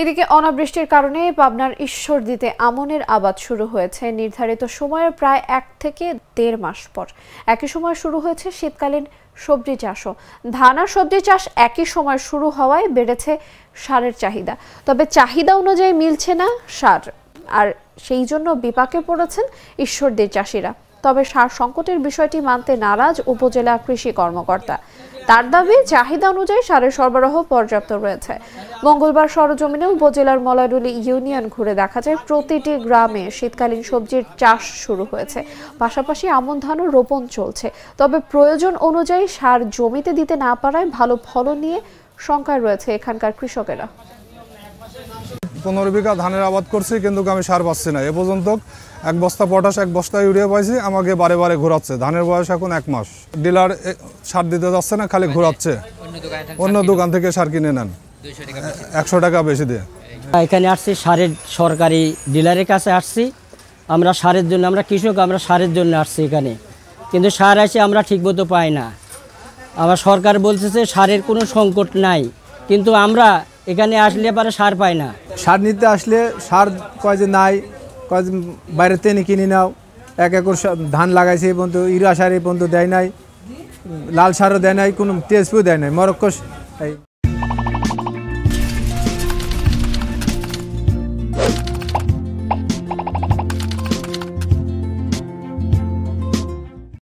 এদিকে অনাবৃষ্টির কারণে পাবনার ঈশ্বরদীতে আমনের আবাদ শুরু হয়েছে। নির্ধারিত সময়ের প্রায় এক থেকে দেড় মাস পর। একই সময় শুরু হয়েছে শীতকালীন সবজি চাষও। ধান আর সবজি চাষ একই সময় শুরু হওয়ায় বেড়েছে সারের চাহিদা। তবে চাহিদা অনুযায়ী মিলছে না সার। আর সেই জন্য বিপাকে পড়েছেন ঈশ্বরদীর চাষিরা। তবে সার সংকটের বিষয়টি মানতে নারাজ উপজেলা কৃষি কর্মকর্তা। তার দাবি, চাহিদা অনুযায়ী সারের সরবরাহ পর্যাপ্ত রয়েছে। মঙ্গলবার সরজমিনে উপজেলার মলাডুলি ইউনিয়ন ঘুরে দেখা যায়, প্রতিটি গ্রামে শীতকালীন সবজির চাষ শুরু হয়েছে। পাশাপাশি আমন ধানও রোপণ চলছে। তবে প্রয়োজন অনুযায়ী সার জমিতে দিতে না পারায় ভালো ফলন নিয়ে শঙ্কায় রয়েছে এখানকার কৃষকেরা। পনেরো বিঘা ধানের আবাদ করছি, কিন্তু আমি সার পাচ্ছি না। এ পর্যন্ত এক বস্তা পটাশ, এক বস্তা ইউরিয়া পাইছি, আমাকে বারে বারে ঘোরাচ্ছে। ধানের বয়স এখন এক মাস। ডিলার সার দিতে যাচ্ছে না, খালি ঘোরাচ্ছে। অন্য দোকানে থেকে সার কিনে নেন। একশো টাকা বেশি দিয়ে। এখানে আসছি, সারের সরকারি ডিলারের কাছে আসছি। আমরা সারের জন্য, আমরা কৃষক, আমরা সারের জন্য আসছি এখানে। কিন্তু সার আসে আমরা ঠিকমতো পাই না। আবার সরকার বলতেছে সারের কোনো সংকট নাই। কিন্তু আমরা এখানে আসলে পরে সার পায় না। সার নিতে আসলে সার কয় যে নাই, কয় যে বাইরে তেনে কিনে নাও, এক একর ধান লাগাইছে এই পর্যন্ত ইউরিয়া সার এই পর্যন্ত দেয় নাই, লাল সারও দেয় নাই, কোনো তেজপুর দেয় নাই মরক্কো